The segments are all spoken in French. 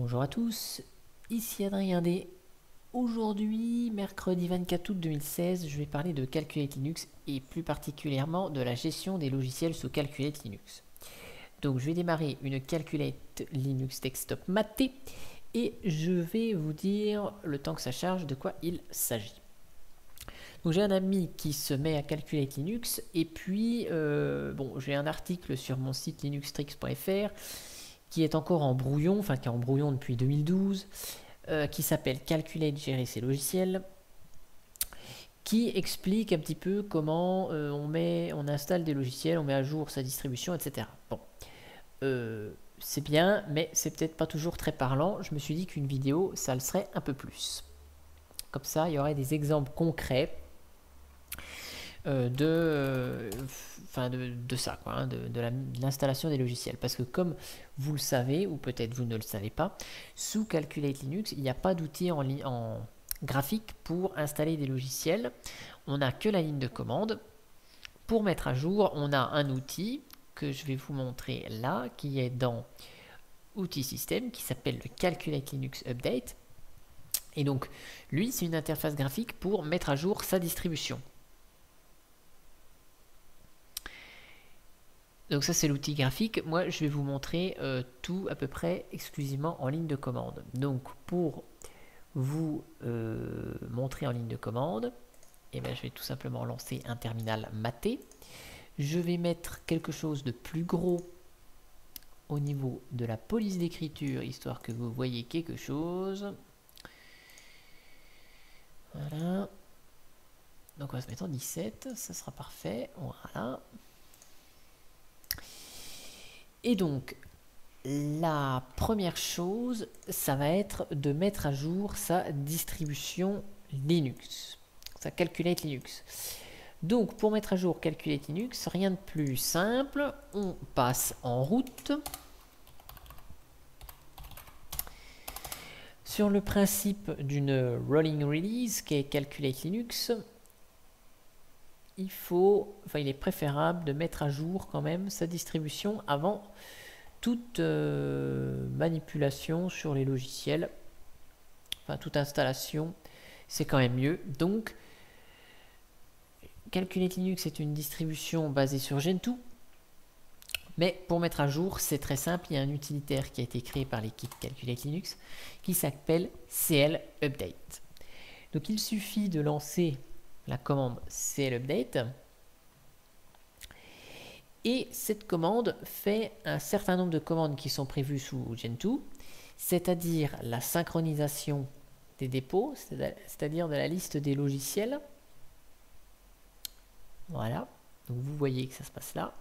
Bonjour à tous, ici Adrien D. Aujourd'hui, mercredi 24 août 2016, je vais parler de Calculate Linux et plus particulièrement de la gestion des logiciels sous Calculate Linux. Donc je vais démarrer une Calculate Linux Desktop matée et je vais vous dire le temps que ça charge de quoi il s'agit. Donc j'ai un ami qui se met à calculer Linux et puis euh, bon j'ai un article sur mon site linuxtrix.fr qui est encore en brouillon, enfin qui est en brouillon depuis 2012, euh, qui s'appelle Calculate gérer ses logiciels, qui explique un petit peu comment euh, on met, on installe des logiciels, on met à jour sa distribution, etc. Bon, c'est bien, mais c'est peut-être pas toujours très parlant. Je me suis dit qu'une vidéo, ça le serait un peu plus. Comme ça, il y aurait des exemples concrets euh, de, euh, de, de, ça, quoi, hein, de, de l'installation des logiciels. Parce que comme vous le savez, ou peut-être vous ne le savez pas, sous Calculate Linux, il n'y a pas d'outil en, en graphique pour installer des logiciels. On n'a que la ligne de commande. Pour mettre à jour, on a un outil que je vais vous montrer là, qui est dans Outils Système, qui s'appelle le Calculate Linux Update. Et donc, lui, c'est une interface graphique pour mettre à jour sa distribution. Donc ça c'est l'outil graphique. Moi je vais vous montrer euh, tout à peu près exclusivement en ligne de commande. Donc pour vous euh, montrer en ligne de commande, eh bien, je vais tout simplement lancer un terminal maté. Je vais mettre quelque chose de plus gros au niveau de la police d'écriture, histoire que vous voyez quelque chose. Voilà. Donc on va se mettre en 17, ça sera parfait. Voilà. Et donc, la première chose, ça va être de mettre à jour sa distribution Linux, sa Calculate Linux. Donc, pour mettre à jour Calculate Linux, rien de plus simple, on passe en route. Sur le principe d'une rolling release qui est Calculate Linux, il faut, enfin il est préférable de mettre à jour quand même sa distribution avant toute euh, manipulation sur les logiciels, enfin toute installation, c'est quand même mieux. Donc, Calculate Linux est une distribution basée sur Gentoo, mais pour mettre à jour, c'est très simple, il y a un utilitaire qui a été créé par l'équipe Calculate Linux qui s'appelle CL Update. Donc il suffit de lancer la commande update Et cette commande fait un certain nombre de commandes qui sont prévues sous Gentoo, c'est-à-dire la synchronisation des dépôts, c'est-à-dire de la liste des logiciels. Voilà, donc vous voyez que ça se passe là.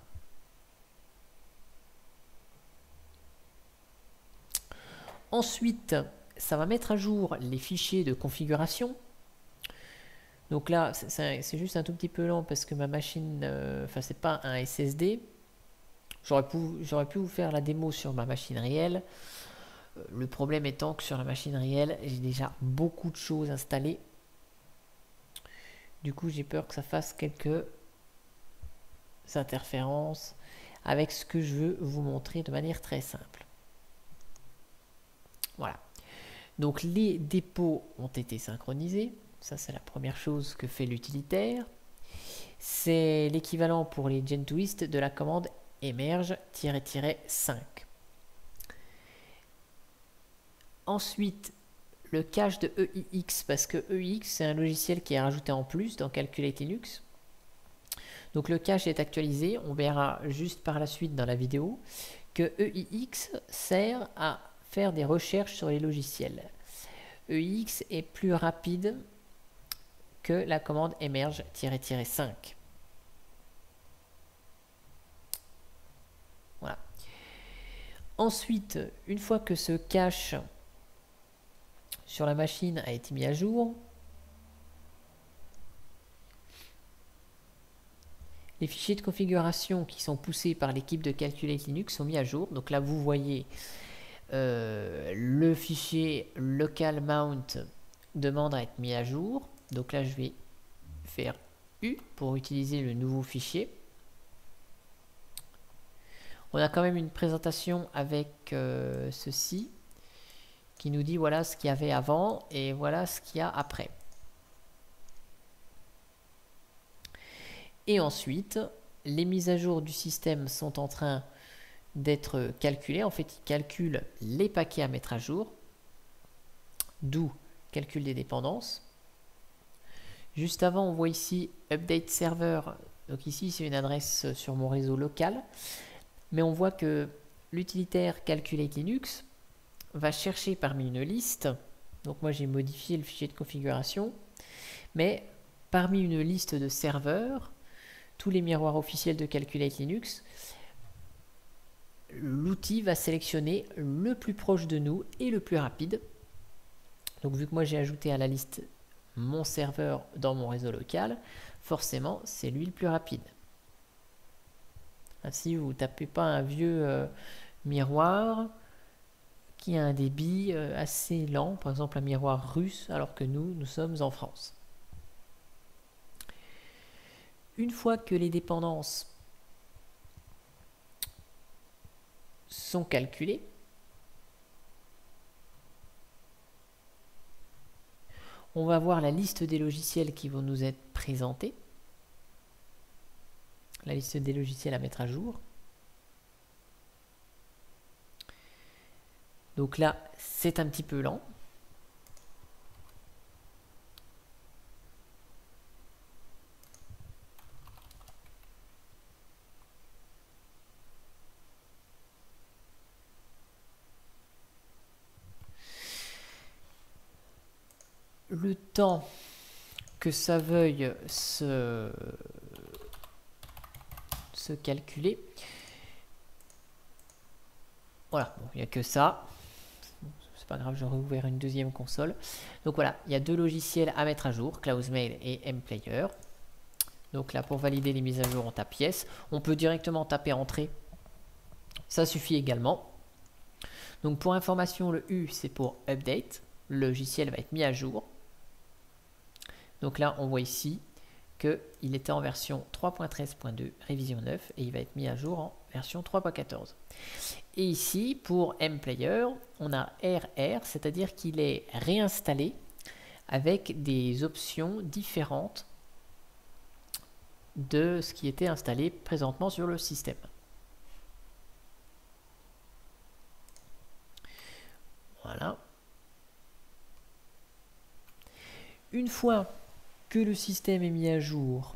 Ensuite, ça va mettre à jour les fichiers de configuration donc là, c'est juste un tout petit peu lent parce que ma machine, euh, enfin c'est pas un SSD. J'aurais pu, pu vous faire la démo sur ma machine réelle. Euh, le problème étant que sur la machine réelle, j'ai déjà beaucoup de choses installées. Du coup, j'ai peur que ça fasse quelques interférences avec ce que je veux vous montrer de manière très simple. Voilà. Donc les dépôts ont été synchronisés. Ça, c'est la première chose que fait l'utilitaire. C'est l'équivalent pour les GenTwist de la commande emerge-5. Ensuite, le cache de EIX, parce que EIX, c'est un logiciel qui est rajouté en plus dans Calculate Linux. Donc le cache est actualisé, on verra juste par la suite dans la vidéo que EIX sert à faire des recherches sur les logiciels. EIX est plus rapide la commande émerge-5. Voilà. Ensuite, une fois que ce cache sur la machine a été mis à jour, les fichiers de configuration qui sont poussés par l'équipe de Calculate Linux sont mis à jour. Donc là, vous voyez euh, le fichier local mount demande à être mis à jour. Donc là, je vais faire U pour utiliser le nouveau fichier. On a quand même une présentation avec euh, ceci. qui nous dit voilà ce qu'il y avait avant et voilà ce qu'il y a après. Et ensuite, les mises à jour du système sont en train d'être calculées. En fait, il calcule les paquets à mettre à jour, d'où calcul des dépendances. Juste avant, on voit ici Update Server. Donc ici, c'est une adresse sur mon réseau local. Mais on voit que l'utilitaire Calculate Linux va chercher parmi une liste. Donc moi, j'ai modifié le fichier de configuration. Mais parmi une liste de serveurs, tous les miroirs officiels de Calculate Linux, l'outil va sélectionner le plus proche de nous et le plus rapide. Donc vu que moi j'ai ajouté à la liste mon serveur dans mon réseau local, forcément c'est lui le plus rapide. Ainsi vous ne tapez pas un vieux euh, miroir qui a un débit euh, assez lent, par exemple un miroir russe, alors que nous, nous sommes en France. Une fois que les dépendances sont calculées, on va voir la liste des logiciels qui vont nous être présentés, la liste des logiciels à mettre à jour. Donc là, c'est un petit peu lent. Le temps que ça veuille se, calculer. Voilà, il n'y a que ça. C'est pas grave, j'aurais ouvert une deuxième console. Donc voilà, il y a deux logiciels à mettre à jour, Mail et MPlayer. Donc là, pour valider les mises à jour, on tape Yes. On peut directement taper Entrée. Ça suffit également. Donc pour information, le U, c'est pour Update. Le logiciel va être mis à jour. Donc là, on voit ici qu'il était en version 3.13.2, révision 9, et il va être mis à jour en version 3.14. Et ici, pour MPlayer, on a RR, c'est-à-dire qu'il est réinstallé avec des options différentes de ce qui était installé présentement sur le système. Voilà. Une fois le système est mis à jour,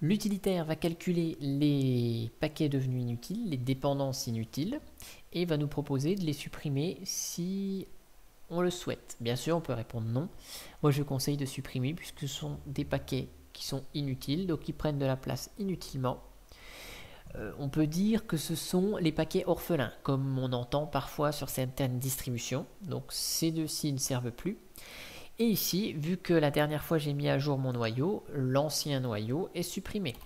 l'utilitaire va calculer les paquets devenus inutiles, les dépendances inutiles, et va nous proposer de les supprimer si on le souhaite. Bien sûr, on peut répondre non. Moi, je conseille de supprimer puisque ce sont des paquets qui sont inutiles, donc qui prennent de la place inutilement. Euh, on peut dire que ce sont les paquets orphelins, comme on entend parfois sur certaines distributions. Donc ces deux-ci ne servent plus. Et ici, vu que la dernière fois j'ai mis à jour mon noyau, l'ancien noyau est supprimé.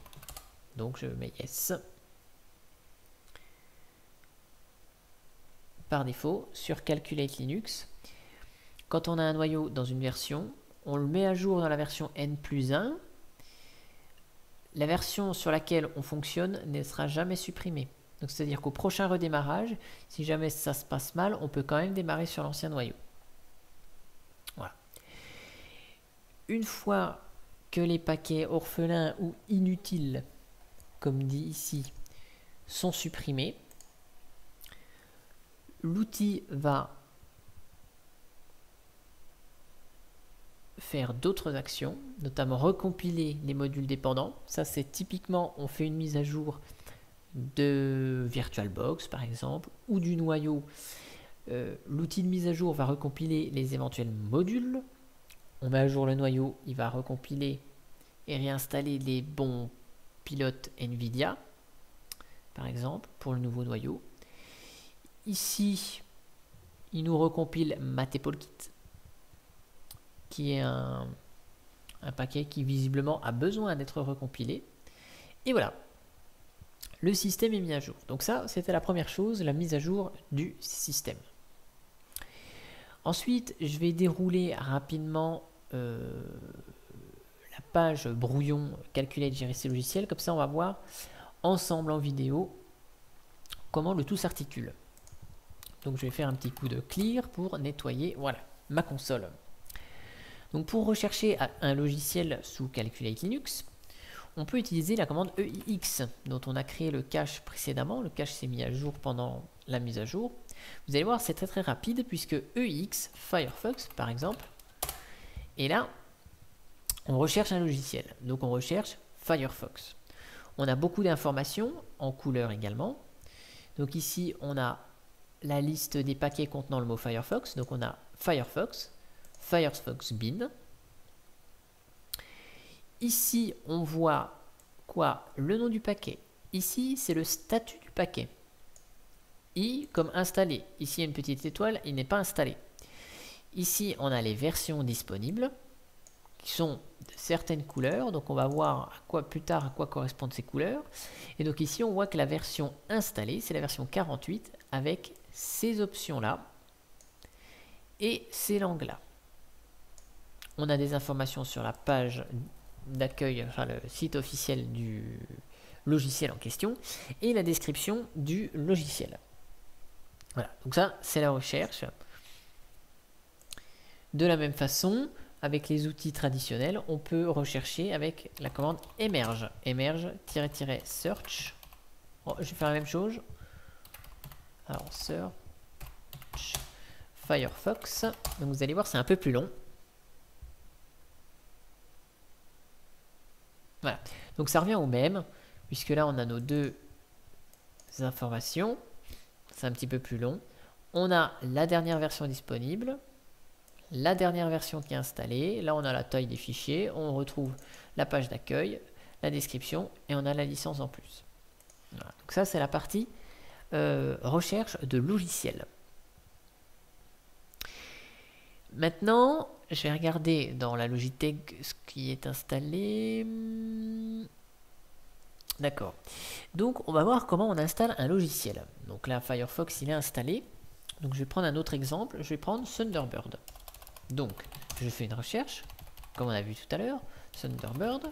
Donc je mets Yes. Par défaut, sur Calculate Linux, quand on a un noyau dans une version, on le met à jour dans la version N plus 1. La version sur laquelle on fonctionne ne sera jamais supprimée. Donc c'est-à-dire qu'au prochain redémarrage, si jamais ça se passe mal, on peut quand même démarrer sur l'ancien noyau. Une fois que les paquets orphelins ou inutiles, comme dit ici, sont supprimés, l'outil va faire d'autres actions, notamment recompiler les modules dépendants. Ça, c'est typiquement, on fait une mise à jour de VirtualBox, par exemple, ou du noyau. Euh, l'outil de mise à jour va recompiler les éventuels modules on met à jour le noyau, il va recompiler et réinstaller les bons pilotes NVIDIA, par exemple, pour le nouveau noyau. Ici, il nous recompile Matepolkit, qui est un, un paquet qui visiblement a besoin d'être recompilé. Et voilà, le système est mis à jour. Donc ça, c'était la première chose, la mise à jour du système. Ensuite, je vais dérouler rapidement la page brouillon Calculate GRC logiciel. Comme ça, on va voir ensemble en vidéo comment le tout s'articule. Donc je vais faire un petit coup de clear pour nettoyer voilà, ma console. Donc pour rechercher un logiciel sous Calculate Linux, on peut utiliser la commande EIX dont on a créé le cache précédemment. Le cache s'est mis à jour pendant la mise à jour. Vous allez voir, c'est très très rapide puisque EIX, Firefox par exemple, et là, on recherche un logiciel. Donc on recherche Firefox. On a beaucoup d'informations en couleur également. Donc ici, on a la liste des paquets contenant le mot Firefox. Donc on a Firefox, Firefox bin. Ici, on voit quoi? Le nom du paquet. Ici, c'est le statut du paquet. I comme installé. Ici, il y a une petite étoile, il n'est pas installé. Ici, on a les versions disponibles qui sont de certaines couleurs. Donc, on va voir à quoi, plus tard à quoi correspondent ces couleurs. Et donc ici, on voit que la version installée, c'est la version 48 avec ces options-là et ces langues-là. On a des informations sur la page d'accueil, enfin le site officiel du logiciel en question et la description du logiciel. Voilà, donc ça c'est la recherche. De la même façon, avec les outils traditionnels, on peut rechercher avec la commande emerge. Emerge-search. Oh, je vais faire la même chose. Alors, search Firefox. Donc vous allez voir, c'est un peu plus long. Voilà. Donc ça revient au même, puisque là on a nos deux informations. C'est un petit peu plus long. On a la dernière version disponible la dernière version qui est installée. Là, on a la taille des fichiers, on retrouve la page d'accueil, la description et on a la licence en plus. Donc ça, c'est la partie euh, recherche de logiciels. Maintenant, je vais regarder dans la Logitech ce qui est installé. D'accord. Donc, on va voir comment on installe un logiciel. Donc là, Firefox, il est installé. Donc, je vais prendre un autre exemple. Je vais prendre Thunderbird. Donc, je fais une recherche, comme on a vu tout à l'heure, Thunderbird.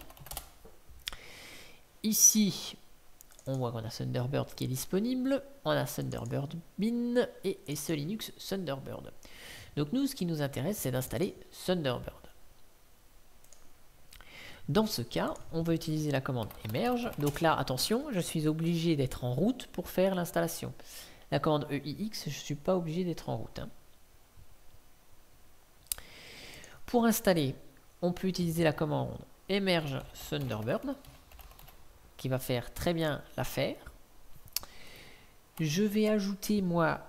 Ici, on voit qu'on a Thunderbird qui est disponible, on a Thunderbird bin et ce Linux Thunderbird. Donc nous, ce qui nous intéresse, c'est d'installer Thunderbird. Dans ce cas, on va utiliser la commande emerge. Donc là, attention, je suis obligé d'être en route pour faire l'installation. La commande EIX, je ne suis pas obligé d'être en route. Hein. Pour installer, on peut utiliser la commande emerge Thunderbird qui va faire très bien l'affaire. Je vais ajouter moi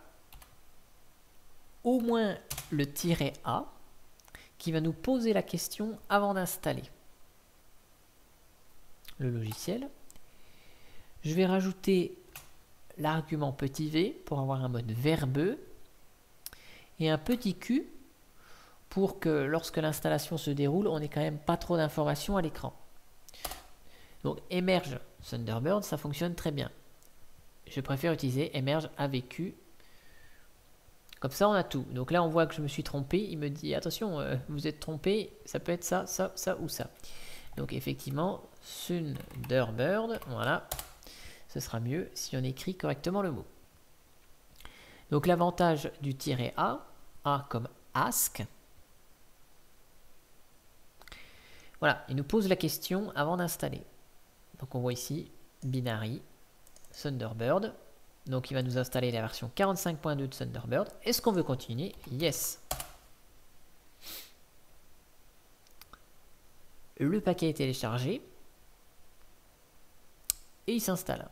au moins le tiret A qui va nous poser la question avant d'installer le logiciel. Je vais rajouter l'argument petit v pour avoir un mode verbeux et un petit q pour que lorsque l'installation se déroule, on n'ait quand même pas trop d'informations à l'écran. Donc Emerge Thunderbird, ça fonctionne très bien. Je préfère utiliser Emerge AVQ. Comme ça, on a tout. Donc là, on voit que je me suis trompé. Il me dit, attention, euh, vous êtes trompé, ça peut être ça, ça, ça ou ça. Donc effectivement, Thunderbird, voilà. Ce sera mieux si on écrit correctement le mot. Donc l'avantage du tiret A, A comme ask, Voilà, il nous pose la question avant d'installer. Donc on voit ici Binary, Thunderbird. Donc il va nous installer la version 45.2 de Thunderbird. Est-ce qu'on veut continuer? Yes. Le paquet est téléchargé. Et il s'installe.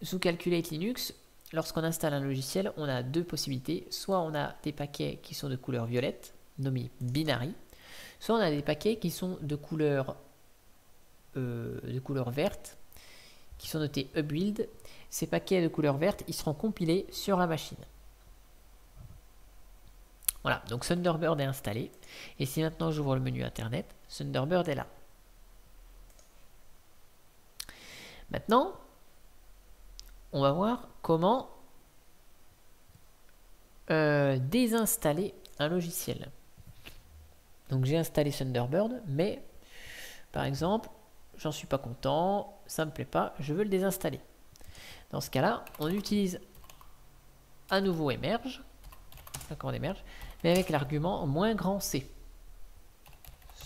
Sous Calculate Linux, lorsqu'on installe un logiciel, on a deux possibilités. Soit on a des paquets qui sont de couleur violette, nommés binary, soit on a des paquets qui sont de couleur, euh, verte, qui sont notés upbuild. Ces paquets de couleur verte, ils seront compilés sur la machine. Voilà, donc Thunderbird est installé. Et si maintenant j'ouvre le menu Internet, Thunderbird est là. Maintenant, on va voir comment euh, désinstaller un logiciel. Donc j'ai installé Thunderbird, mais par exemple, j'en suis pas content, ça me plaît pas, je veux le désinstaller. Dans ce cas-là, on utilise à nouveau émerge, d'accord, émerge, mais avec l'argument moins grand C.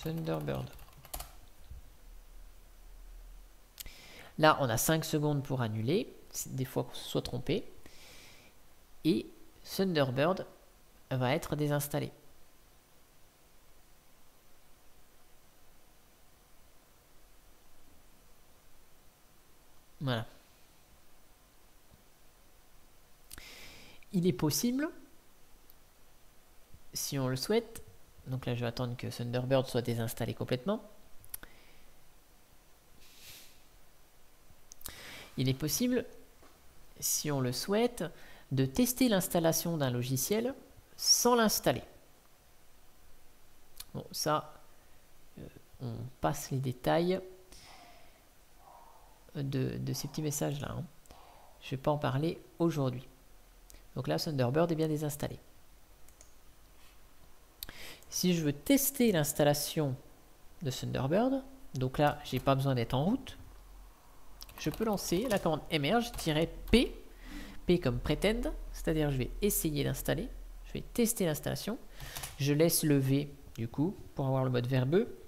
Thunderbird. Là, on a 5 secondes pour annuler, des fois qu'on se soit trompé. Et Thunderbird va être désinstallé. Voilà. Il est possible, si on le souhaite, donc là je vais attendre que Thunderbird soit désinstallé complètement. Il est possible, si on le souhaite, de tester l'installation d'un logiciel sans l'installer. Bon, ça, euh, on passe les détails de, ces petits messages-là. Hein. Je ne vais pas en parler aujourd'hui. Donc là, Thunderbird est bien désinstallé. Si je veux tester l'installation de Thunderbird, donc là, j'ai pas besoin d'être en route, je peux lancer la commande emerge-p, p comme pretend, c'est-à-dire je vais essayer d'installer, je vais tester l'installation, je laisse le V du coup pour avoir le mode verbeux,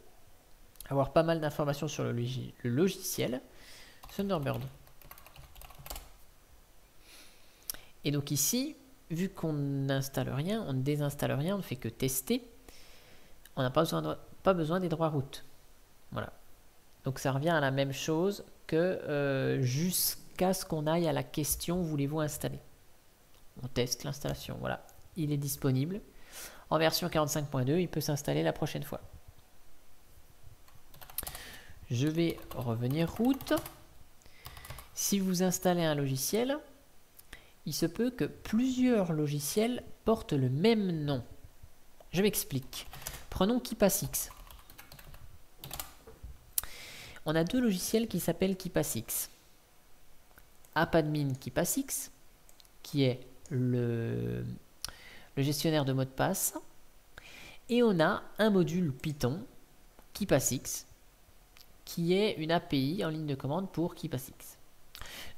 avoir pas mal d'informations sur le, logiciel, Thunderbird. Et donc ici, vu qu'on n'installe rien, on ne désinstalle rien, on ne fait que tester, on n'a pas besoin, pas besoin des droits route. Voilà. Donc ça revient à la même chose que euh, jusqu'à ce qu'on aille à la question voulez-vous installer? On teste l'installation. Voilà. Il est disponible. En version 45.2, il peut s'installer la prochaine fois. Je vais revenir route. Si vous installez un logiciel, il se peut que plusieurs logiciels portent le même nom. Je m'explique. Prenons KeePassX. On a deux logiciels qui s'appellent KeePassX. AppAdmin KeePassX, qui est le, gestionnaire de mot de passe. Et on a un module Python, KeePassX, qui est une API en ligne de commande pour KeePassX.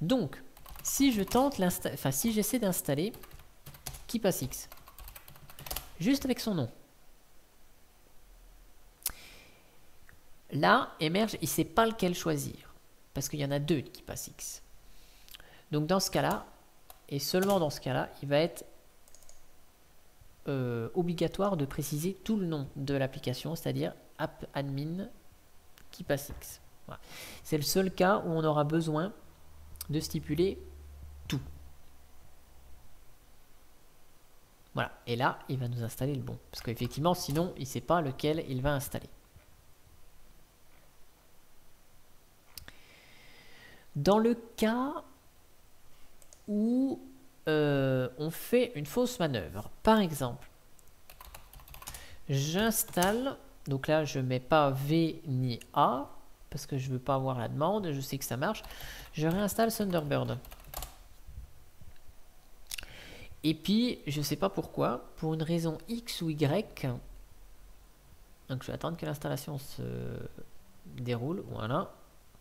Donc, si je tente enfin si j'essaie d'installer KeePassX, juste avec son nom, là, Emerge, il ne sait pas lequel choisir, parce qu'il y en a deux de KeePassX. Donc dans ce cas-là, et seulement dans ce cas-là, il va être euh, obligatoire de préciser tout le nom de l'application, c'est-à-dire AppAdmin KeePassX. C'est le seul cas où on aura besoin de stipuler tout. Voilà, et là, il va nous installer le bon. Parce qu'effectivement, sinon, il ne sait pas lequel il va installer. Dans le cas où euh, on fait une fausse manœuvre, par exemple, j'installe, donc là je mets pas V ni A, parce que je veux pas avoir la demande, je sais que ça marche, je réinstalle Thunderbird. Et puis, je ne sais pas pourquoi, pour une raison X ou Y, donc je vais attendre que l'installation se déroule, voilà,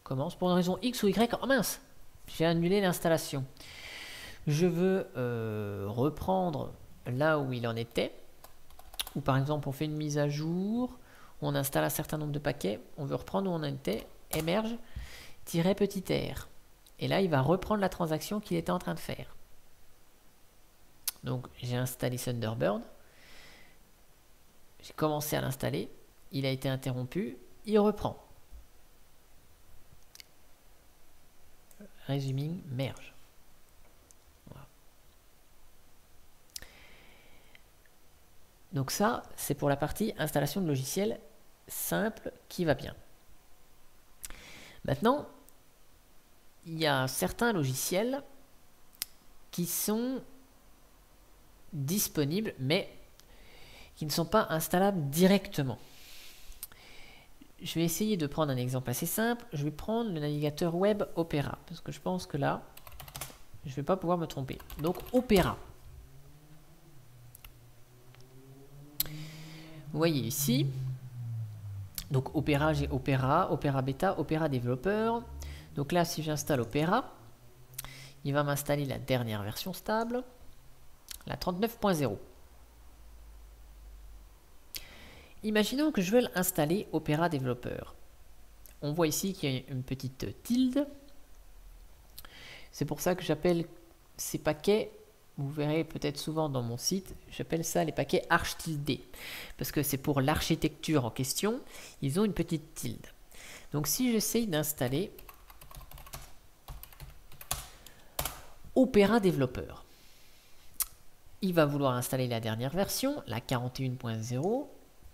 commence. Pour une raison X ou Y, oh mince, j'ai annulé l'installation. Je veux euh, reprendre là où il en était, ou par exemple on fait une mise à jour, on installe un certain nombre de paquets, on veut reprendre où on en était, émerge, petit r. Et là, il va reprendre la transaction qu'il était en train de faire. Donc, j'ai installé Thunderbird. J'ai commencé à l'installer. Il a été interrompu. Il reprend. Resuming merge. Donc ça, c'est pour la partie installation de logiciel simple qui va bien. Maintenant, il y a certains logiciels qui sont disponibles, mais qui ne sont pas installables directement. Je vais essayer de prendre un exemple assez simple. Je vais prendre le navigateur web Opera, parce que je pense que là, je ne vais pas pouvoir me tromper. Donc Opera. Vous voyez ici, Donc Opera, j'ai Opera, Opera Beta, Opera Développeur. Donc là, si j'installe Opera, il va m'installer la dernière version stable, la 39.0. Imaginons que je veux installer Opera Développeur. On voit ici qu'il y a une petite tilde. C'est pour ça que j'appelle ces paquets, vous verrez peut-être souvent dans mon site, j'appelle ça les paquets arch tilde. Parce que c'est pour l'architecture en question, ils ont une petite tilde. Donc si j'essaye d'installer Opera Développeur, il va vouloir installer la dernière version, la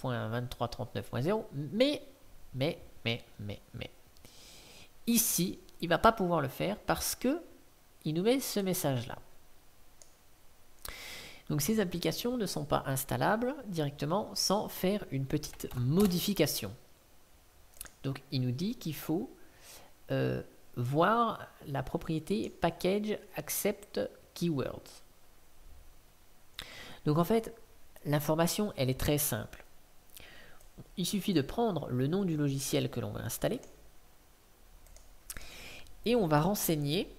41.0.2339.0, mais, mais, mais, mais, mais, ici, il va pas pouvoir le faire parce que il nous met ce message-là. Donc ces applications ne sont pas installables directement sans faire une petite modification. Donc il nous dit qu'il faut euh, voir la propriété package accept keywords. Donc en fait, l'information, elle est très simple. Il suffit de prendre le nom du logiciel que l'on va installer et on va renseigner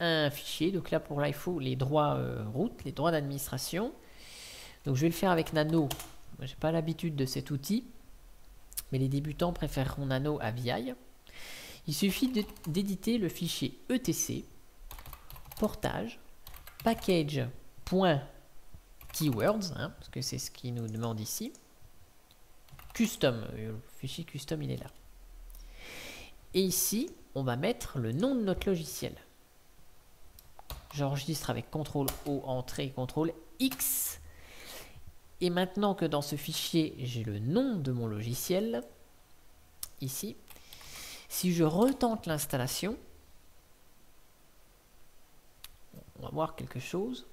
un fichier. Donc là, pour là, il les droits euh, route, les droits d'administration. Donc je vais le faire avec Nano. Je n'ai pas l'habitude de cet outil, mais les débutants préféreront Nano à VI. Il suffit d'éditer le fichier etc portage package.keywords, hein, parce que c'est ce qu'il nous demande ici. Custom, euh, le fichier custom il est là. Et ici, on va mettre le nom de notre logiciel. J'enregistre avec CTRL O entrée, CTRL X. Et maintenant que dans ce fichier, j'ai le nom de mon logiciel, ici, si je retente l'installation, on va voir quelque chose,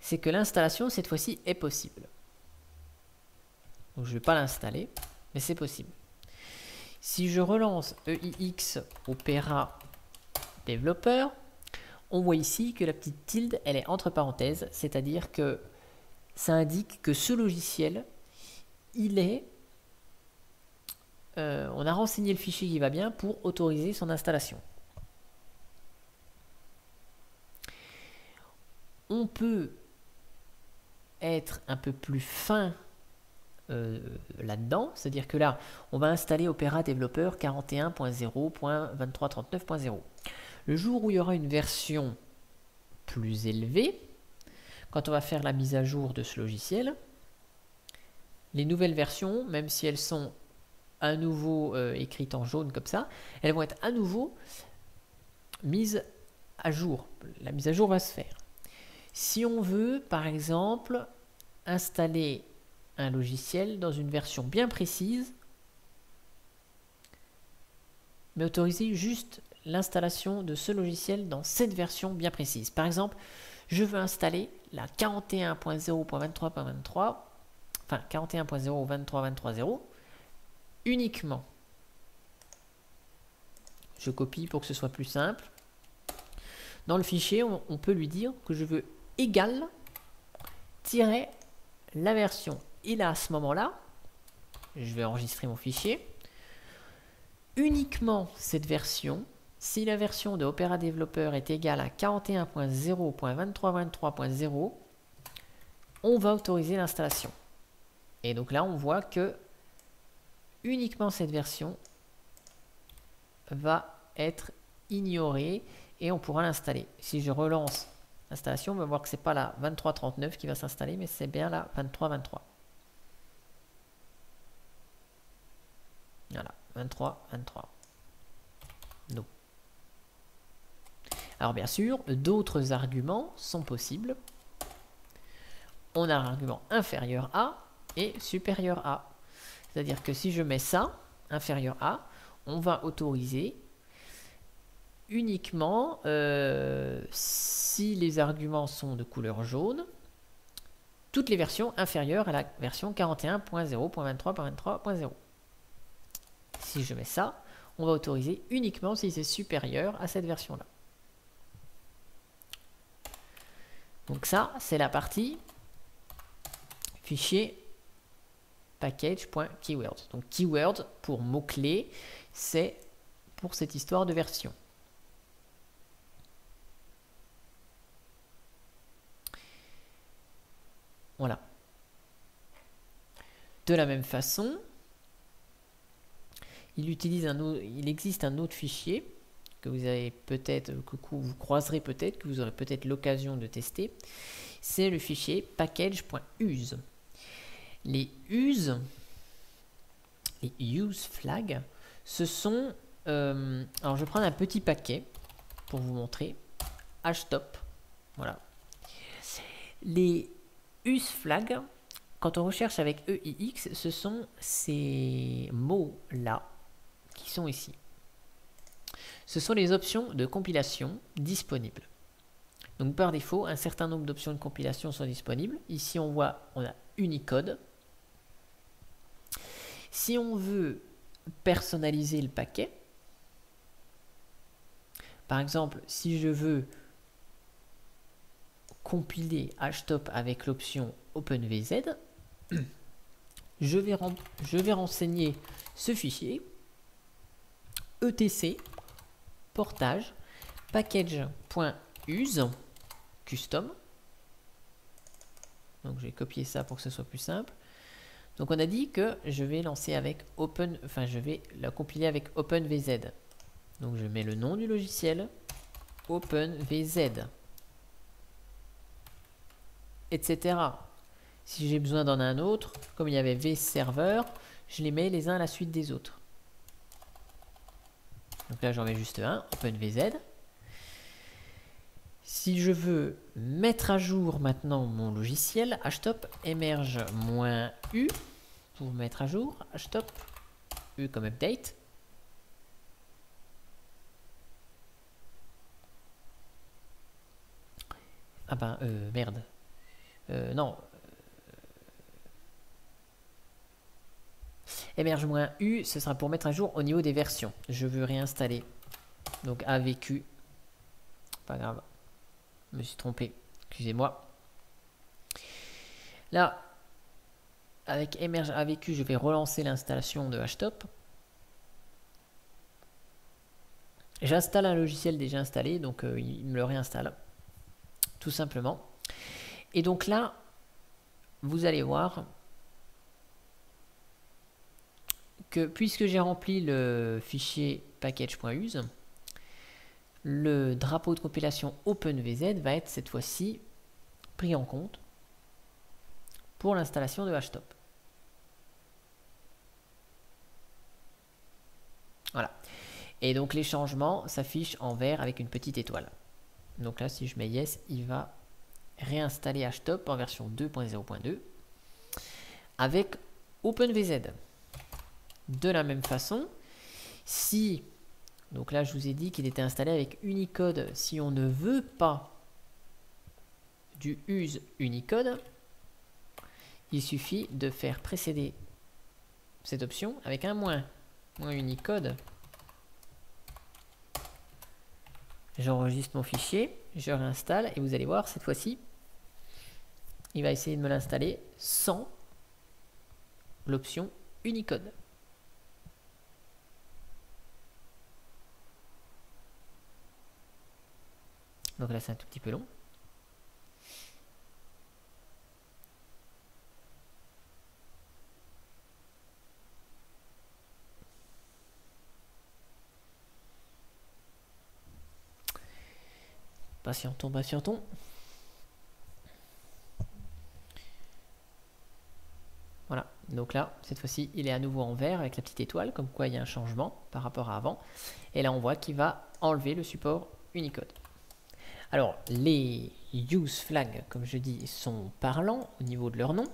c'est que l'installation, cette fois-ci, est possible. Je ne vais pas l'installer, mais c'est possible. Si je relance EIX Opera développeur, on voit ici que la petite tilde, elle est entre parenthèses, c'est-à-dire que ça indique que ce logiciel, il est... Euh, on a renseigné le fichier qui va bien pour autoriser son installation. On peut être un peu plus fin euh, là-dedans, c'est-à-dire que là, on va installer Opera Développeur 41.0.2339.0. Le jour où il y aura une version plus élevée, quand on va faire la mise à jour de ce logiciel, les nouvelles versions, même si elles sont à nouveau euh, écrites en jaune comme ça, elles vont être à nouveau mises à jour. La mise à jour va se faire. Si on veut, par exemple, installer un logiciel dans une version bien précise, mais autoriser juste l'installation de ce logiciel dans cette version bien précise. Par exemple, je veux installer la 41.0.23.23, enfin 41.0.23.23.0 uniquement. Je copie pour que ce soit plus simple. Dans le fichier, on, peut lui dire que je veux égal tirer la version. Et là, à ce moment-là, je vais enregistrer mon fichier. Uniquement cette version si la version de Opera Developer est égale à 41.0.2323.0, on va autoriser l'installation. Et donc là, on voit que uniquement cette version va être ignorée et on pourra l'installer. Si je relance l'installation, on va voir que ce n'est pas la 2339 qui va s'installer, mais c'est bien la 2323. Voilà, 23, 23. Donc, alors bien sûr, d'autres arguments sont possibles. On a un argument inférieur à et supérieur à. C'est-à-dire que si je mets ça, inférieur à, on va autoriser uniquement euh, si les arguments sont de couleur jaune, toutes les versions inférieures à la version 41.0.23.23.0. Si je mets ça, on va autoriser uniquement si c'est supérieur à cette version-là. Donc ça, c'est la partie fichier package.keyword. Donc keyword pour mot-clé, c'est pour cette histoire de version. Voilà. De la même façon, il, existe un autre fichier que vous avez peut-être, que vous croiserez peut-être, que vous aurez peut-être l'occasion de tester. C'est le fichier package.use. Les use, les use flags, ce sont, euh, alors je vais prendre un petit paquet pour vous montrer, hashtop, voilà. Les use flags, quand on recherche avec EIX, ce sont ces mots-là qui sont ici. Ce sont les options de compilation disponibles. Donc par défaut, un certain nombre d'options de compilation sont disponibles. Ici, on voit, on a Unicode. Si on veut personnaliser le paquet, par exemple, si je veux compiler HTOP avec l'option OpenVZ, je vais, je vais renseigner ce fichier etc portage package.use custom. Donc je vais copier ça pour que ce soit plus simple. Donc on a dit que je vais lancer avec Open, enfin je vais la compiler avec OpenVZ. Donc je mets le nom du logiciel, OpenVZ, etc. Si j'ai besoin d'en un autre, comme il y avait vserver, je les mets les uns à la suite des autres. Donc là, j'en mets juste un, OpenVZ. Si je veux mettre à jour maintenant mon logiciel, htop emerge-u pour mettre à jour, htop u comme update. Ah ben, euh, merde. Euh, non, Emerge-U, ce sera pour mettre à jour au niveau des versions. Je veux réinstaller. Donc AVQ. Pas grave. Je me suis trompé. Excusez-moi. Là, avec Emerge AVQ, je vais relancer l'installation de HTOP. J'installe un logiciel déjà installé, donc euh, il me le réinstalle. Tout simplement. Et donc là, vous allez voir, que puisque j'ai rempli le fichier package.use, le drapeau de compilation OpenVZ va être cette fois-ci pris en compte pour l'installation de HTOP. Voilà. Et donc les changements s'affichent en vert avec une petite étoile. Donc là, si je mets Yes, il va réinstaller HTOP en version 2.0.2 avec OpenVZ. De la même façon, si, donc là je vous ai dit qu'il était installé avec Unicode, si on ne veut pas du use Unicode, il suffit de faire précéder cette option avec un moins, moins Unicode. J'enregistre mon fichier, je réinstalle et vous allez voir cette fois-ci, il va essayer de me l'installer sans l'option Unicode. Donc là, c'est un tout petit peu long. Patientons, patientons. Voilà, donc là, cette fois-ci, il est à nouveau en vert avec la petite étoile, comme quoi il y a un changement par rapport à avant. Et là, on voit qu'il va enlever le support Unicode. Alors, les use flags, comme je dis, sont parlants au niveau de leur nom.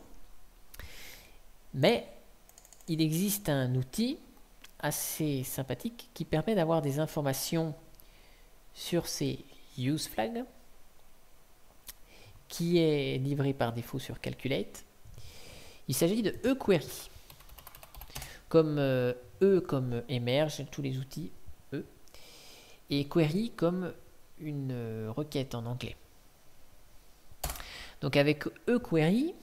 Mais il existe un outil assez sympathique qui permet d'avoir des informations sur ces use flags qui est livré par défaut sur Calculate. Il s'agit de eQuery. Comme euh, E comme emerge, tous les outils E. Et query comme une euh, requête en anglais. Donc avec eQuery,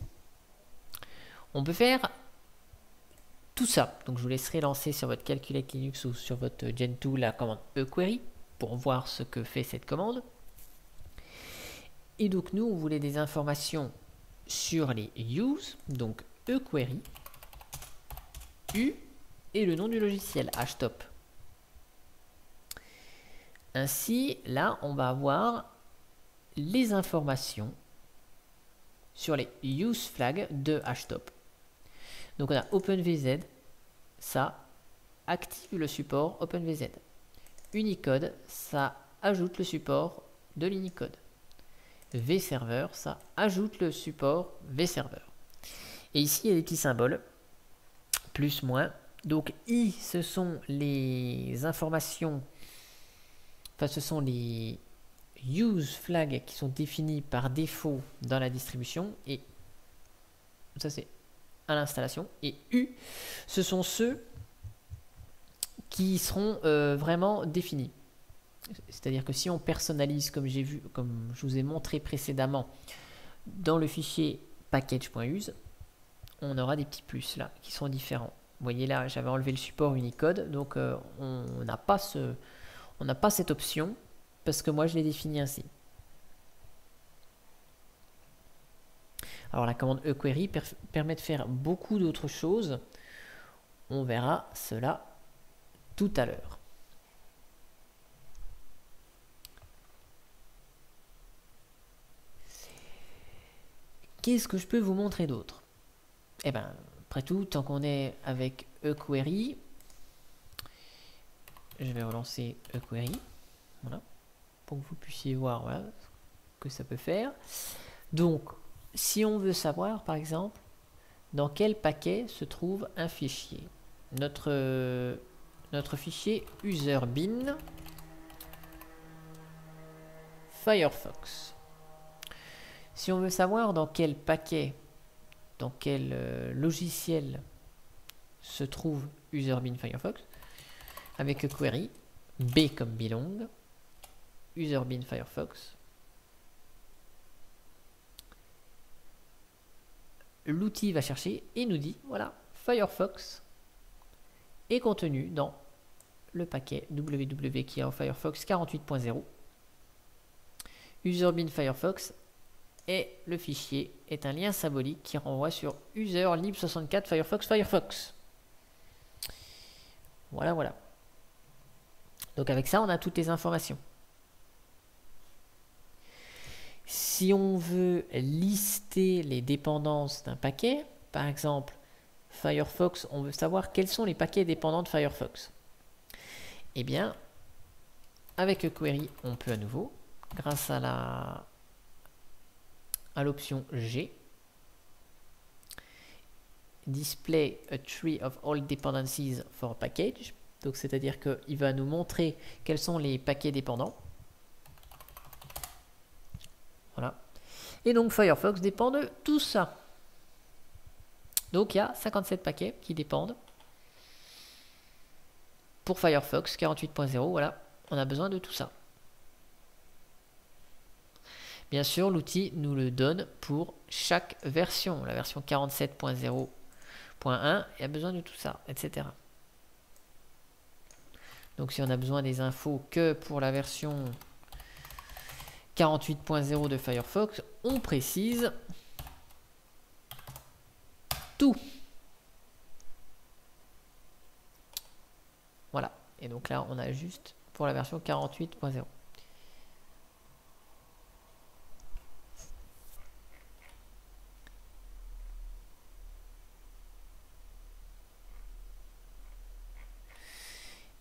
on peut faire tout ça. Donc je vous laisserai lancer sur votre Calculate Linux ou sur votre Gentoo la commande eQuery pour voir ce que fait cette commande. Et donc nous, on voulait des informations sur les use, donc eQuery, U et le nom du logiciel, htop. Ainsi, là, on va avoir les informations sur les use flags de htop. Donc on a OpenVZ, ça active le support OpenVZ. Unicode, ça ajoute le support de l'Unicode. vServer, ça ajoute le support vServer. Et ici, il y a des petits symboles, plus, moins. Donc I, ce sont les informations, enfin ce sont les use flags qui sont définis par défaut dans la distribution. Et ça c'est à l'installation. Et U, ce sont ceux qui seront euh, vraiment définis. C'est-à-dire que si on personnalise, comme j'ai vu, comme je vous ai montré précédemment, dans le fichier package.use, on aura des petits plus là qui sont différents. Vous voyez là, j'avais enlevé le support Unicode, donc euh, on n'a pas cette option parce que moi je l'ai défini ainsi. Alors la commande eQuery permet de faire beaucoup d'autres choses. On verra cela tout à l'heure. Qu'est-ce que je peux vous montrer d'autre? Eh bien, après tout, tant qu'on est avec eQuery, je vais relancer eQuery. Voilà. Pour que vous puissiez voir ce que ça peut faire. Donc, si on veut savoir, par exemple, dans quel paquet se trouve un fichier. Notre, notre fichier userbin Firefox. Si on veut savoir dans quel paquet, dans quel euh, logiciel se trouve userbin Firefox, avec query, b comme belong, userbin Firefox, l'outil va chercher et nous dit, voilà, Firefox est contenu dans le paquet www qui est en Firefox 48.0. Userbin Firefox et le fichier est un lien symbolique qui renvoie sur user lib64 Firefox Firefox. Voilà, voilà. Donc avec ça, on a toutes les informations. Si on veut lister les dépendances d'un paquet, par exemple Firefox, on veut savoir quels sont les paquets dépendants de Firefox. Eh bien, avec query, on peut à nouveau, grâce à la à l'option G, display a tree of all dependencies for package. Donc c'est-à-dire qu'il va nous montrer quels sont les paquets dépendants. Voilà. Et donc Firefox dépend de tout ça. Donc il y a 57 paquets qui dépendent. Pour Firefox 48.0, voilà, on a besoin de tout ça. Bien sûr, l'outil nous le donne pour chaque version. La version 47.0.1, il a besoin de tout ça, etc. Donc si on a besoin des infos que pour la version 48.0 de Firefox, on précise tout. Voilà. Et donc là, on a juste pour la version 48.0.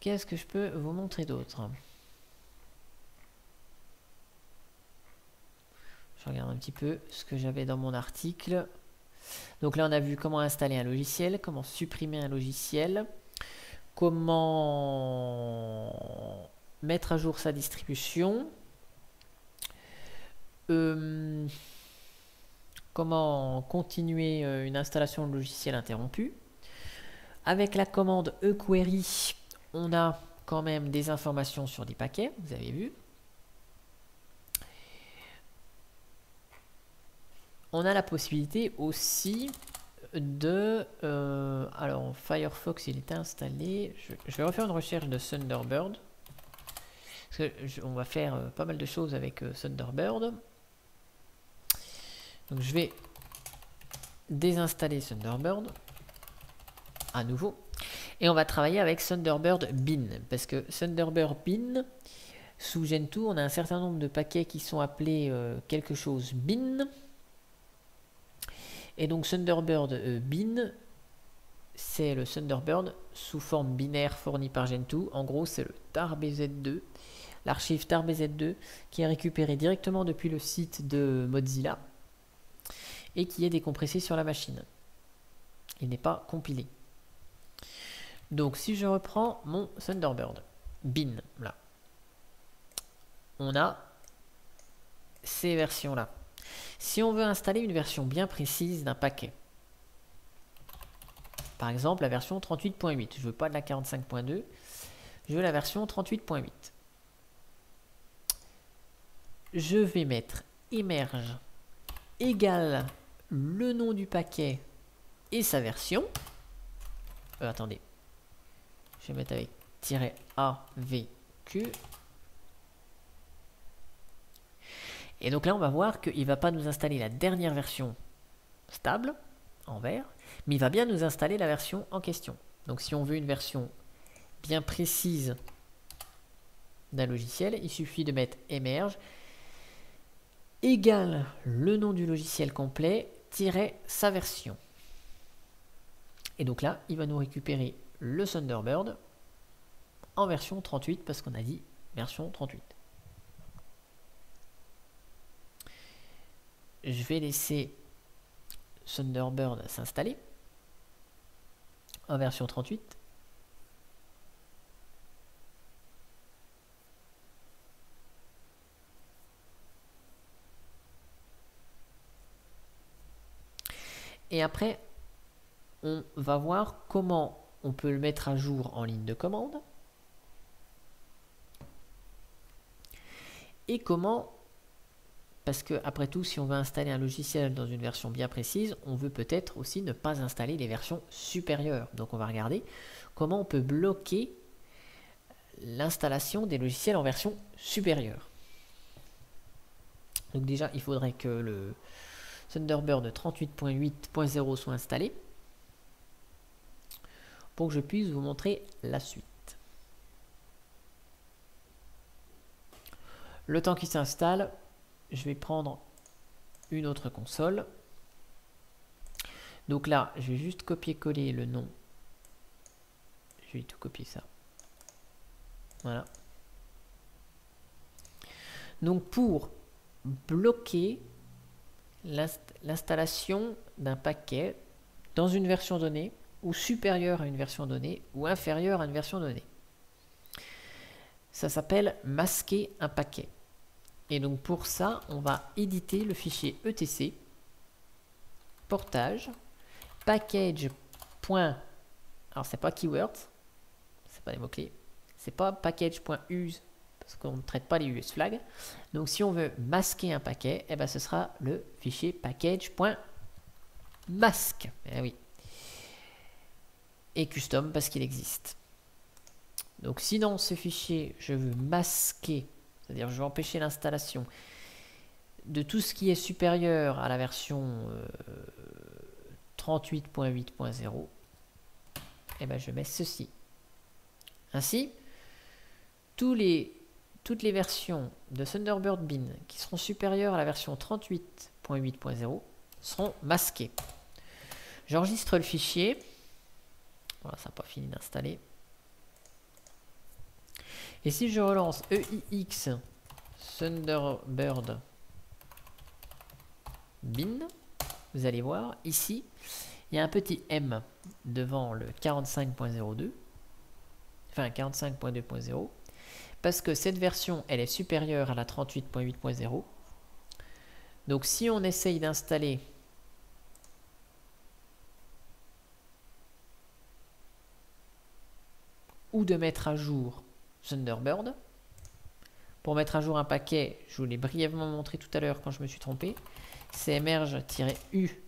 Qu'est-ce que je peux vous montrer d'autre? Je regarde un petit peu ce que j'avais dans mon article. Donc là, on a vu comment installer un logiciel, comment supprimer un logiciel, comment mettre à jour sa distribution, euh, comment continuer euh, une installation de logiciel interrompue. Avec la commande eQuery, on a quand même des informations sur des paquets, vous avez vu. On a la possibilité aussi de... Euh, alors, Firefox, il est installé. Je, vais refaire une recherche de Thunderbird. Parce que on va faire euh, pas mal de choses avec euh, Thunderbird. Donc, je vais désinstaller Thunderbird. À nouveau. Et on va travailler avec Thunderbird bin. Parce que Thunderbird bin, sous Gentoo, on a un certain nombre de paquets qui sont appelés quelque chose bin. Et donc Thunderbird euh, bin, c'est le Thunderbird sous forme binaire fourni par Gentoo. En gros, c'est le tarbz2, l'archive tarbz2 qui est récupéré directement depuis le site de Mozilla et qui est décompressé sur la machine. Il n'est pas compilé. Donc si je reprends mon Thunderbird bin là, on a ces versions là. Si on veut installer une version bien précise d'un paquet, par exemple la version 38.8, je veux pas de la 45.2, je veux la version 38.8. Je vais mettre émerge égale le nom du paquet et sa version. Euh, attendez, je vais mettre avec -avq Et donc là, on va voir qu'il ne va pas nous installer la dernière version stable, en vert, mais il va bien nous installer la version en question. Donc si on veut une version bien précise d'un logiciel, il suffit de mettre émerge égale le nom du logiciel complet sa version. Et donc là, il va nous récupérer le Thunderbird en version 38 parce qu'on a dit version 38. je vais laisser Thunderbird s'installer en version 38. Et après, on va voir comment on peut le mettre à jour en ligne de commande. Et comment parce que, après tout, si on veut installer un logiciel dans une version bien précise, on veut peut-être aussi ne pas installer les versions supérieures. Donc on va regarder comment on peut bloquer l'installation des logiciels en version supérieure. Donc déjà, il faudrait que le Thunderbird 38.8.0 soit installé pour que je puisse vous montrer la suite. Le temps qui s'installe, je vais prendre une autre console. Donc là, je vais juste copier-coller le nom. Je vais tout copier ça. Voilà. Donc pour bloquer l'installation d'un paquet dans une version donnée ou supérieure à une version donnée ou inférieure à une version donnée. Ça s'appelle masquer un paquet. Et donc pour ça, on va éditer le fichier etc portage package. Alors c'est pas keywords, c'est pas des mots-clés, c'est pas package.use parce qu'on ne traite pas les US flags. Donc si on veut masquer un paquet, eh ben, ce sera le fichier package.masque. Eh oui. Et custom parce qu'il existe. Donc sinon ce fichier, je veux masquer c'est-à-dire je vais empêcher l'installation de tout ce qui est supérieur à la version 38.8.0, et eh ben je mets ceci. Ainsi, toutes les versions de Thunderbird Bin qui seront supérieures à la version 38.8.0 seront masquées. J'enregistre le fichier. Voilà, ça n'a pas fini d'installer. Et si je relance EIX Thunderbird bin, vous allez voir ici, il y a un petit M devant le 45.02, enfin 45.2.0, parce que cette version, elle est supérieure à la 38.8.0. Donc si on essaye d'installer ou de mettre à jour Thunderbird. Pour mettre à jour un paquet, je vous l'ai brièvement montré tout à l'heure quand je me suis trompé. C'est emerge-u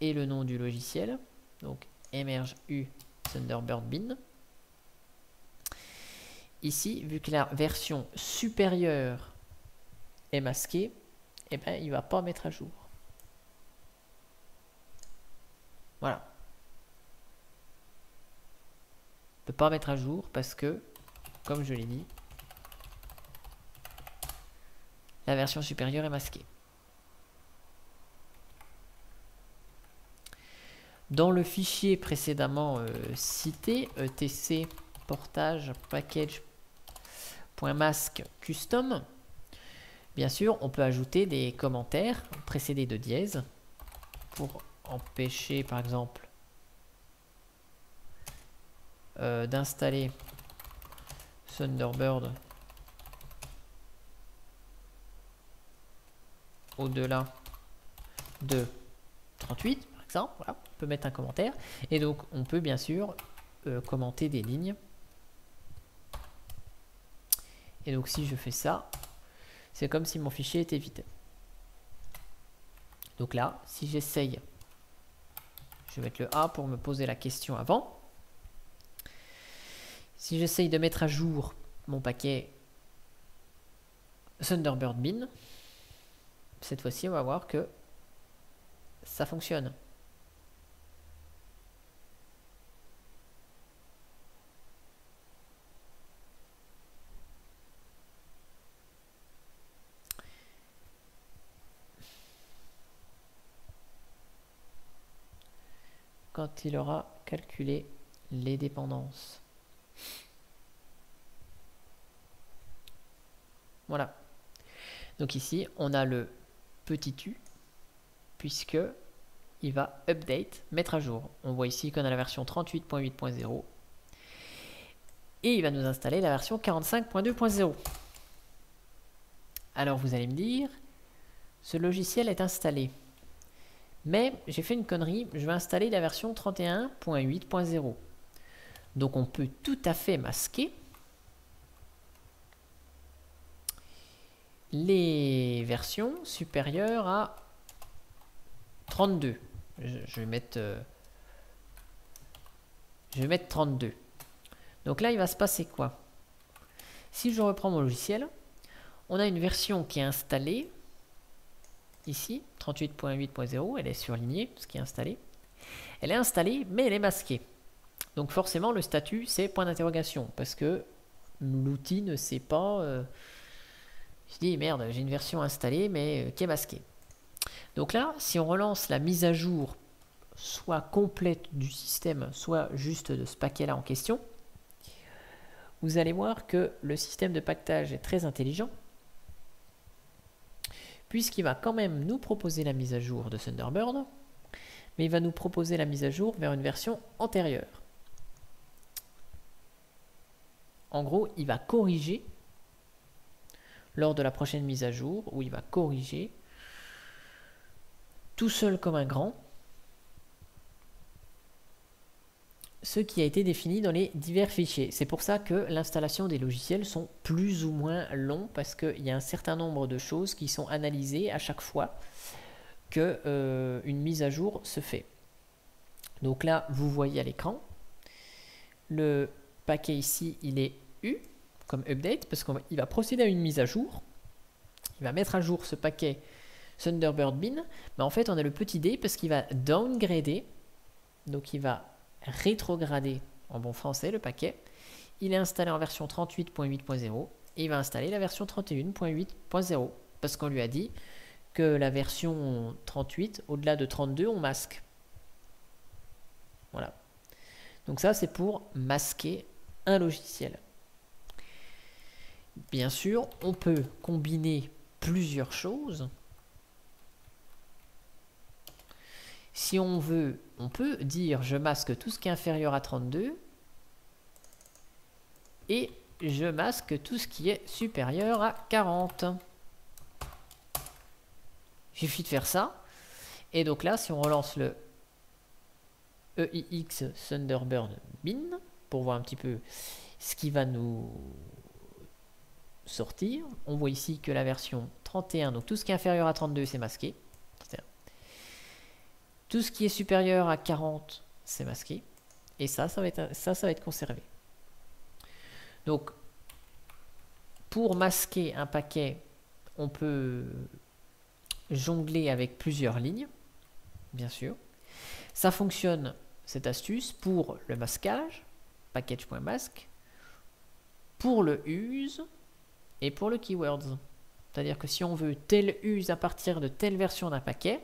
et le nom du logiciel. Donc emerge U Thunderbird bin. Ici, vu que la version supérieure est masquée, eh ben, il ne va pas mettre à jour. Voilà. Il ne peut pas mettre à jour parce que, comme je l'ai dit, la version supérieure est masquée. Dans le fichier précédemment euh, cité, etc portage package.mask custom, bien sûr, on peut ajouter des commentaires précédés de dièse pour empêcher, par exemple, euh, d'installer Thunderbird au-delà de 38 par exemple, on peut mettre un commentaire et donc on peut bien sûr euh, commenter des lignes et donc si je fais ça, c'est comme si mon fichier était vide. Donc là, si j'essaye, je vais mettre le A pour me poser la question avant. Si j'essaye de mettre à jour mon paquet Thunderbird bin, cette fois-ci on va voir que ça fonctionne. quand il aura calculé les dépendances. Voilà. Donc ici, on a le petit u, puisque il va update, mettre à jour. On voit ici qu'on a la version 38.8.0 et il va nous installer la version 45.2.0. Alors vous allez me dire, ce logiciel est installé. Mais j'ai fait une connerie, je vais installer la version 31.8.0. Donc on peut tout à fait masquer les versions supérieures à 32. Je, vais mettre euh, je vais mettre 32. Donc là, il va se passer quoi? Si je reprends mon logiciel, on a une version qui est installée ici, 38.8.0, elle est surlignée, ce qui est installé. Elle est installée, mais elle est masquée. Donc forcément, le statut, c'est point d'interrogation, parce que l'outil ne sait pas... Euh, je dis, merde, j'ai une version installée, mais euh, qui est masquée. Donc là, si on relance la mise à jour, soit complète du système, soit juste de ce paquet-là en question, vous allez voir que le système de pactage est très intelligent puisqu'il va quand même nous proposer la mise à jour de Thunderbird, mais il va nous proposer la mise à jour vers une version antérieure. En gros, il va corriger lors de la prochaine mise à jour, où il va corriger tout seul comme un grand ce qui a été défini dans les divers fichiers. C'est pour ça que l'installation des logiciels sont plus ou moins longs parce qu'il y a un certain nombre de choses qui sont analysées à chaque fois que euh, une mise à jour se fait. Donc là, vous voyez à l'écran, le paquet ici, il est Comme update parce qu'il va procéder à une mise à jour. Il va mettre à jour ce paquet Thunderbird bin. Mais en fait, on a le petit D parce qu'il va downgrader. Donc il va rétrograder en bon français le paquet. Il est installé en version 38.8.0 et il va installer la version 31.8.0 parce qu'on lui a dit que la version 38, au-delà de 32, on masque. Voilà. Donc ça, c'est pour masquer un logiciel. Bien sûr, on peut combiner plusieurs choses. Si on veut, on peut dire je masque tout ce qui est inférieur à 32 et je masque tout ce qui est supérieur à 40. Il suffit de faire ça. Et donc là, si on relance le EIX Thunderbird bin pour voir un petit peu ce qui va nous sortir, on voit ici que la version 31, donc tout ce qui est inférieur à 32, c'est masqué. Tout ce qui est supérieur à 40, c'est masqué. Et ça, ça va être, ça, ça va être conservé. Donc, pour masquer un paquet, on peut jongler avec plusieurs lignes, bien sûr. Ça fonctionne, cette astuce, pour le masquage, package.mask, pour le use et pour le keywords. C'est-à-dire que si on veut tel use à partir de telle version d'un paquet,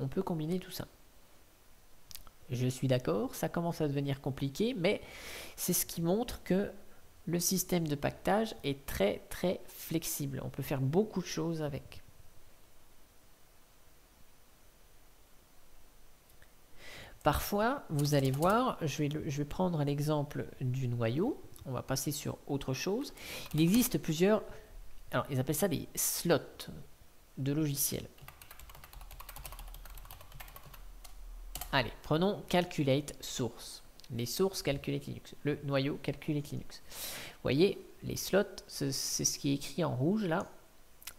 on peut combiner tout ça. Je suis d'accord, ça commence à devenir compliqué, mais c'est ce qui montre que le système de pactage est très très flexible. On peut faire beaucoup de choses avec. Parfois, vous allez voir, je vais, je vais prendre l'exemple du noyau. On va passer sur autre chose. Il existe plusieurs, alors ils appellent ça des slots de logiciels. Allez, prenons Calculate Source. Les sources Calculate Linux. Le noyau Calculate Linux. Vous voyez, les slots, c'est ce qui est écrit en rouge là,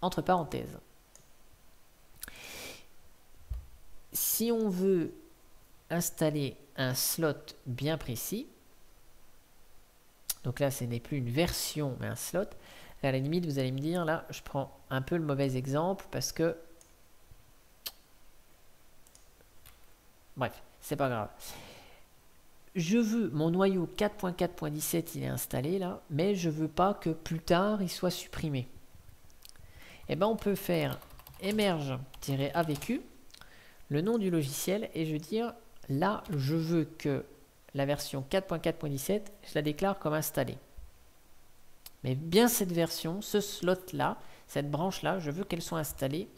entre parenthèses. Si on veut installer un slot bien précis, donc là ce n'est plus une version mais un slot, à la limite vous allez me dire, là je prends un peu le mauvais exemple parce que Bref, c'est pas grave. Je veux mon noyau 4.4.17, il est installé là, mais je veux pas que plus tard il soit supprimé. Eh ben on peut faire emerge-avq, le nom du logiciel, et je veux dire là je veux que la version 4.4.17, je la déclare comme installée. Mais bien cette version, ce slot là, cette branche là, je veux qu'elle soit installée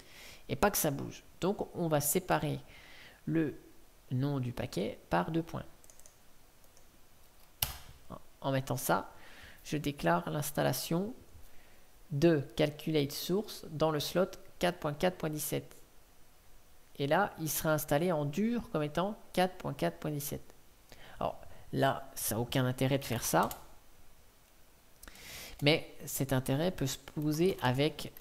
et pas que ça bouge. Donc on va séparer le nom du paquet par deux points. En mettant ça, je déclare l'installation de calculate source dans le slot 4.4.17. Et là, il sera installé en dur comme étant 4.4.17. Là, ça n'a aucun intérêt de faire ça. Mais cet intérêt peut se poser avec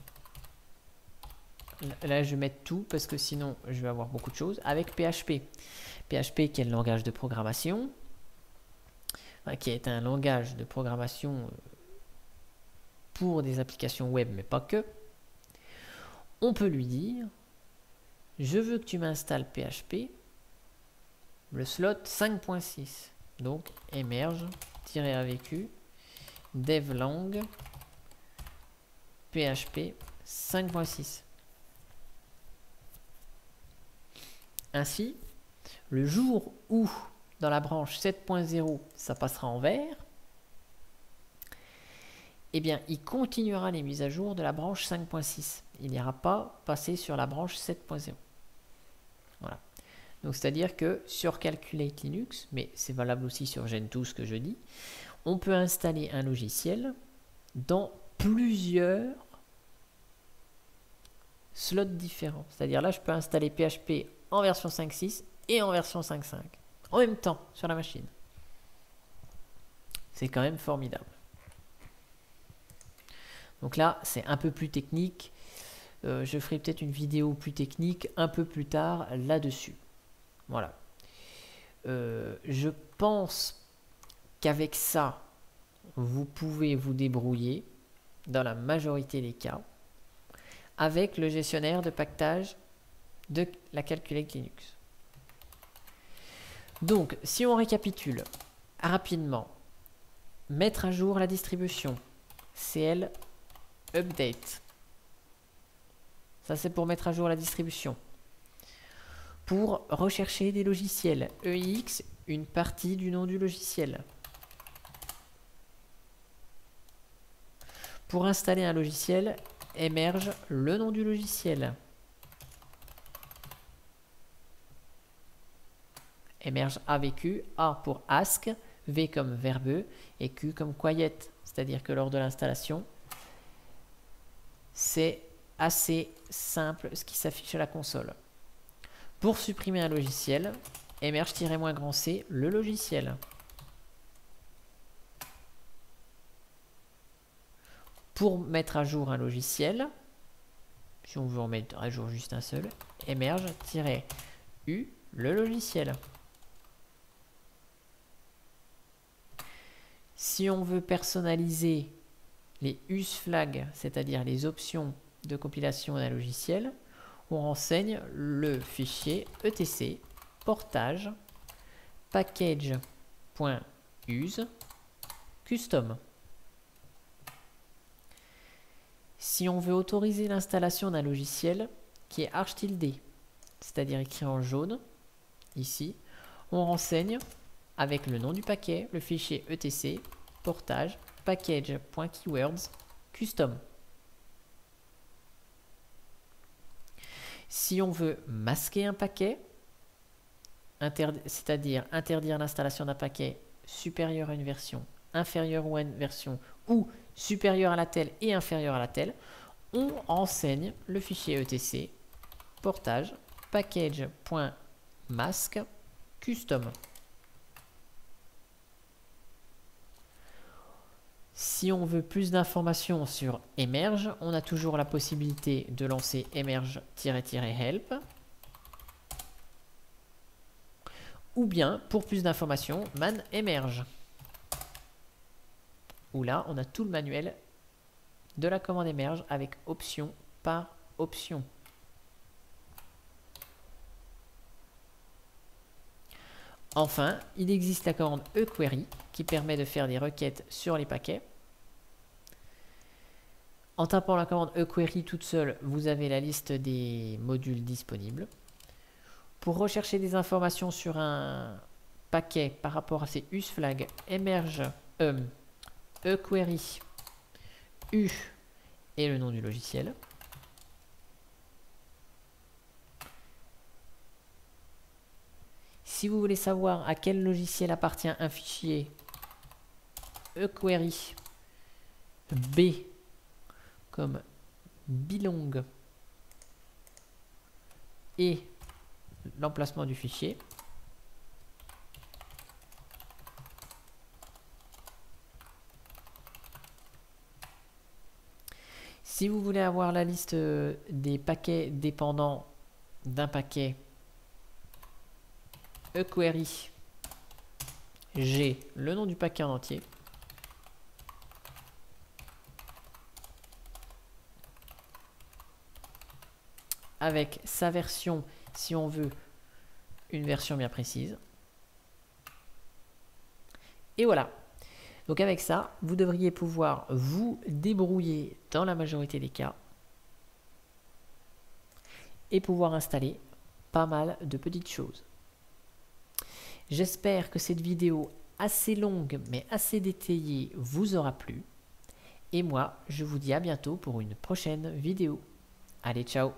Là, je vais mettre tout parce que sinon, je vais avoir beaucoup de choses. Avec PHP. PHP qui est le langage de programmation. qui est un langage de programmation euh, pour des applications web, mais pas que. On peut lui dire, je veux que tu m'installes PHP, le slot 5.6. Donc, emerge-avq, devlang, PHP 5.6. Ainsi, le jour où dans la branche 7.0 ça passera en vert, eh bien il continuera les mises à jour de la branche 5.6. Il n'ira pas passer sur la branche 7.0. Voilà. Donc c'est-à-dire que sur Calculate Linux, mais c'est valable aussi sur Gentoo ce que je dis, on peut installer un logiciel dans plusieurs slots différents. C'est-à-dire là je peux installer PHP en version 5.6 et en version 5.5 en même temps sur la machine. C'est quand même formidable. Donc là, c'est un peu plus technique. Euh, je ferai peut-être une vidéo plus technique un peu plus tard là-dessus. Voilà. Euh, je pense qu'avec ça, vous pouvez vous débrouiller dans la majorité des cas avec le gestionnaire de pactage de la Calculate Linux. Donc, si on récapitule rapidement, mettre à jour la distribution, CL Update. Ça, c'est pour mettre à jour la distribution. Pour rechercher des logiciels, EIX, une partie du nom du logiciel. Pour installer un logiciel, émerge le nom du logiciel. émerge AVQ, A pour ask, V comme verbeux et Q comme quiet. C'est-à-dire que lors de l'installation, c'est assez simple ce qui s'affiche à la console. Pour supprimer un logiciel, émerge-grand C, le logiciel. Pour mettre à jour un logiciel, si on veut en mettre à jour juste un seul, émerge U, le logiciel. Si on veut personnaliser les US flags, c'est-à-dire les options de compilation d'un logiciel, on renseigne le fichier etc portage package.use custom. Si on veut autoriser l'installation d'un logiciel qui est arch c'est-à-dire écrit en jaune, ici, on renseigne avec le nom du paquet le fichier etc portage package.keywords custom. Si on veut masquer un paquet, c'est-à-dire interdire l'installation d'un paquet supérieur à une version, inférieure à une version ou supérieure à la telle et inférieure à la telle, on enseigne le fichier etc portage package.mask custom. Si on veut plus d'informations sur Emerge, on a toujours la possibilité de lancer emerge-help. Ou bien, pour plus d'informations, man emerge. Où là, on a tout le manuel de la commande emerge avec option par option. Enfin, il existe la commande eQuery permet de faire des requêtes sur les paquets. En tapant la commande eQuery toute seule, vous avez la liste des modules disponibles. Pour rechercher des informations sur un paquet par rapport à ces useflags, emerge e eQuery u et le nom du logiciel. Si vous voulez savoir à quel logiciel appartient un fichier eQuery. B comme belong et l'emplacement du fichier, Si vous voulez avoir la liste des paquets dépendants d'un paquet eQuery G, le nom du paquet en entier. Avec sa version, si on veut une version bien précise. Et voilà. Donc avec ça, vous devriez pouvoir vous débrouiller dans la majorité des cas et pouvoir installer pas mal de petites choses. J'espère que cette vidéo assez longue mais assez détaillée vous aura plu. Et moi, je vous dis à bientôt pour une prochaine vidéo. Allez, ciao